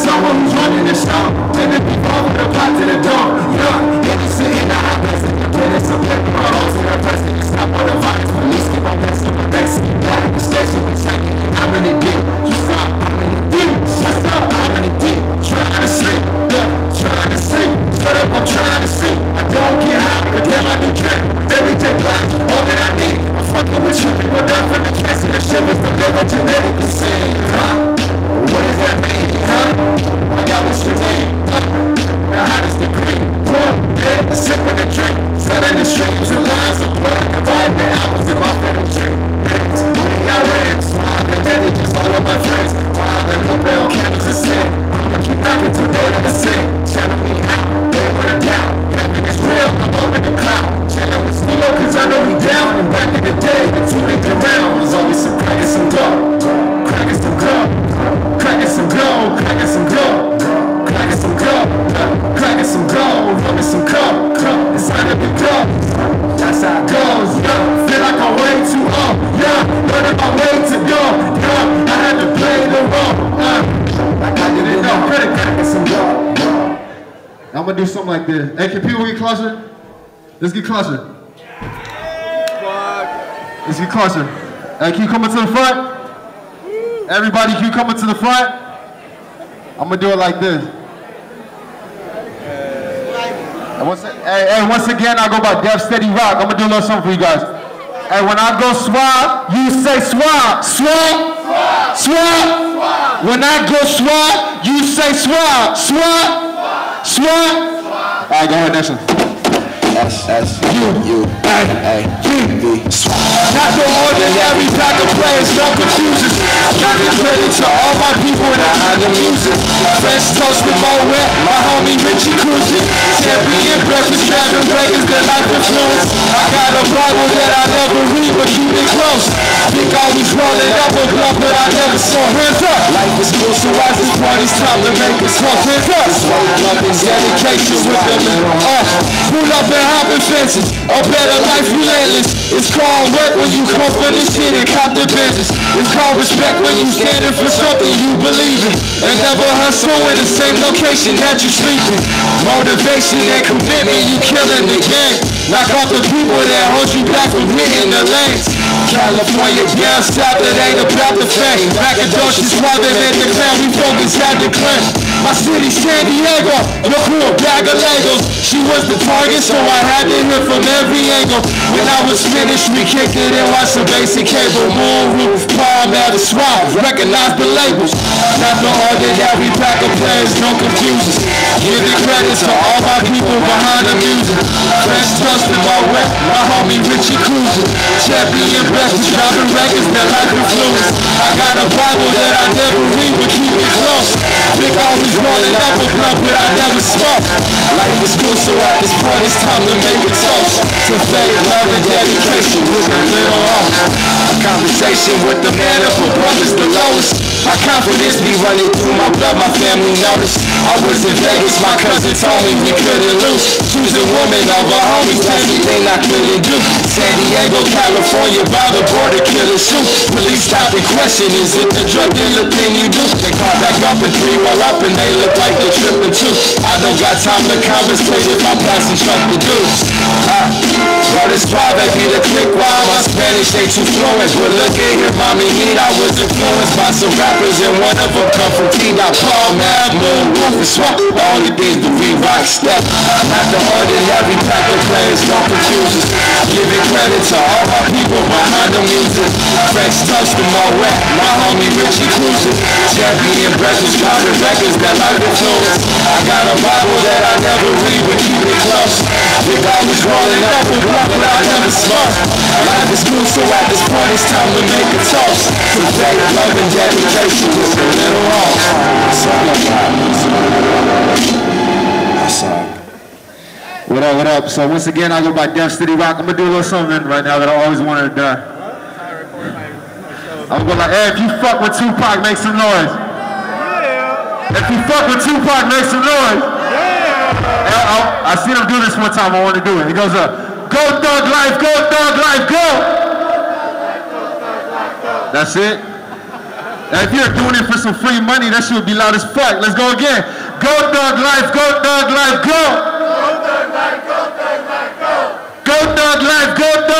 someone who's running the show. And if we fall with a pot to the door, yeah. Innocent in the hot mess, and you're getting some paper holes in her president. Stop all the violence, police keep on messing with Rex. Back in the station, we checking. I'm in it deep. You stop, I'm in it deep. Shut up, I'm in it deep. Trying to sleep, yeah, trying to sleep. Shut up, I'm trying to sleep. I don't get high, but damn, I do drink. Every day black, all that I need. I'm fucking with you, people down for the cancer. The shit was delivered genetically seen, huh? What that mean? I got what you need, huh? The green pour? Yeah, sipping the drink. Selling the streams and lines of blood. Dividing the apples in my favorite drink. Money I ran, smiling, daddy just all of my friends. Wild and no bell candles and sin. I'ma keep knocking till they sing. Gonna do something like this. Hey, can people get closer? Let's get closer. Let's get closer. Hey, can you come into the front? Everybody, can you come into the front? I'm gonna do it like this. And once, hey, hey, once again, I go by Def Steady Rock. I'm gonna do a little something for you guys. Hey, when I go swab, you say swab. Swab. Swab. When I go swab, you say swab. Swab. Swab. All right, go ahead, next one. S S U U A A V. Not the ordinary pack of players, no confusion. Giving credit to all my people that I the music. Fresh toast with more wet, my homie Richie Cruising. Champion breakfast, driving breakers that life influence. I got a Bible that I never keep it close. Think always rolling up a blunt, but I never saw hands up. Life is cool, so why this party's time to make it tough? Hands up. Love and dedication with the little uh. Pull up and hop in fences. A better life relentless. It's called work when you come for this shit and cop the business. It's called respect when you standing for something you believe in. And never hustle in the same location that you sleeping. Motivation and commitment, you killing the game. Knock off the people that hold you back from hitting the lanes. California ain't about the fame. Macadocious suave in the clown, we focus at the claim. My city, San Diego, your crew bag of Legos. She was the target, so I had to hit from every angle. When I was finished, we kicked it and watched the basic cable. Moon roof, palm out of swamp, recognize the labels. Not the ordinary pack of players, no give Giving credit to all my people behind the music. Trust in my rep, my homie Richie Cruiser. Champion breakfast, dropping records that life influence. I got a Bible that I never read, but keep it close. Big always rolling up a blunt, but I never smoke. Life is this point it's time to make a toast. To faith, love, and dedication with a little off. A conversation with the man of my brothers, the lowest. My confidence be running through my blood, my family noticed. I was in Vegas, my cousin told me we couldn't lose. Choosing woman over homies, everything I couldn't do. San Diego, California, by the border, killer shoot. Stop question, is it the drug dealer thing you do? They call up and three roll up and they look like they're tripping too. I don't got time to conversate if I'm passing truck the dudes. Uh, Bro, this suave, be the click while my Spanish ain't too fluent. But look at here, mommy need I was influenced by some rappers and one of them come from T.Paul, Mad Moon, Roof, and Swamp. The that rock step. Not the ordinary pack of players, no confusers. Giving credit to all my people behind the music. Fresh touch the more rap, my homie Richie Cruiser. Champion breakfast, driving records that life influence. I got a Bible that I never read, but keep it close. Big always rolling up a block, but I never smoke. Life is cool, so at this point it's time to make a toast. To faith, love, and dedication with a little off. What up, what up? So once again, I go by Def Steady Rock. I'm gonna do a little something right now that I always wanted to do. I'm gonna like, hey, if you fuck with Tupac, make some noise. If you fuck with Tupac, make some noise. And I, I seen him do this one time. I want to do it. He goes up, go thug life, go thug life, go. That's it. If you're doing it for some free money, that shit would be loud as fuck. Let's go again. Go Thug Life, go Thug Life, go. Go Thug Life, go Thug Life, go. Go Thug Life, go Thug